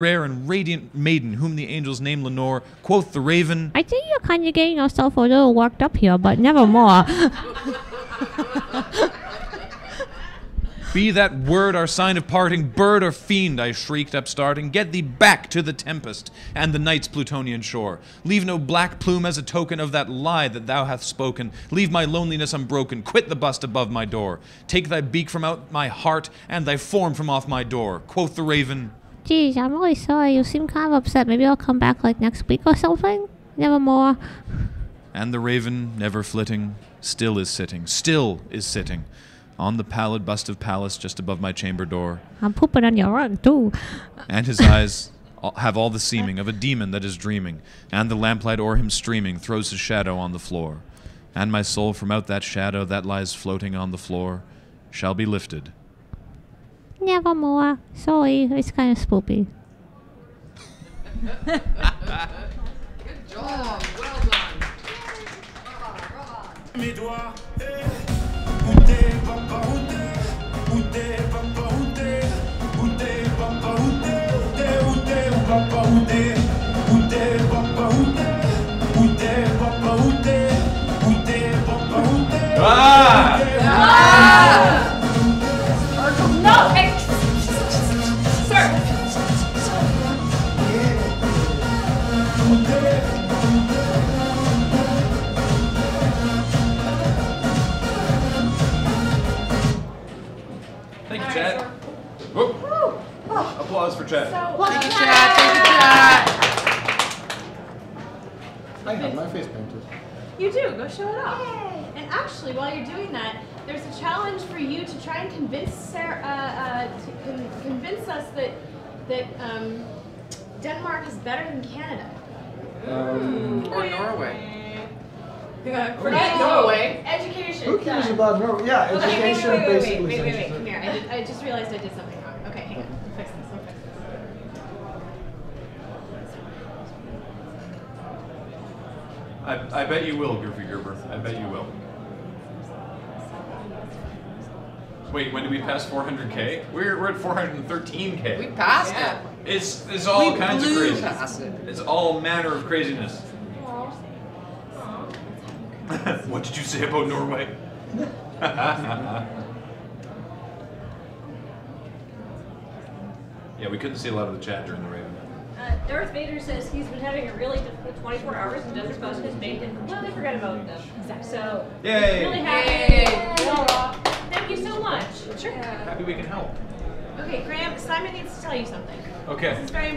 rare and radiant maiden whom the angels name Lenore, quoth the raven. I think you're kind of getting yourself a little worked up here, but never more. Be that word our sign of parting, bird or fiend, I shrieked upstarting, get thee back to the tempest and the night's Plutonian shore. Leave no black plume as a token of that lie that thou hast spoken. Leave my loneliness unbroken, quit the bust above my door. Take thy beak from out my heart and thy form from off my door. Quoth the raven, Geez, I'm really sorry. You seem kind of upset. Maybe I'll come back like next week or something. Never more. And the raven, never flitting, still is sitting, still is sitting, on the pallid bust of Pallas just above my chamber door. I'm pooping on your rug too. And his eyes have all the seeming of a demon that is dreaming, and the lamplight o'er him streaming throws his shadow on the floor. And my soul from out that shadow that lies floating on the floor shall be lifted. Never more. Sorry, it's kind of spoopy. mes doigts. eh. Où t'es, papa, où t'es Où t'es, Thank you, Chad. Whoop. Applause for Chad. So Thank you, Chad. Thank you, Chad. I have my face painted. You do. Go show it off. And actually, while you're doing that, there's a challenge for you to try and convince Sarah, uh, uh, to con- convince us that that um, Denmark is better than Canada. Um, Or Norway. Forget Norway. Education. who cares done. about Norway? Yeah, Okay, wait, education wait, wait, wait, basically wait, wait, wait, Come here. I, did, I just realized I did something wrong. Okay, hang on. I'll fix this. I'll fix this. I, I bet you will, Goofy Gerber. I bet you will. Wait, when did we pass 400k? We're, we're at 413k. We passed it. It's, it's all we kinds of blew crazy. past it. It's all manner of craziness. what did you say about Norway? yeah, we couldn't see a lot of the chat during the Raven. Uh, Darth Vader says he's been having a really difficult 24 hours and Desert Bus has made him completely forget about them. So, Yay! really happy. Thank you so much. Sure. Happy we can help. Okay, Graham. Simon needs to tell you something. Okay. This is very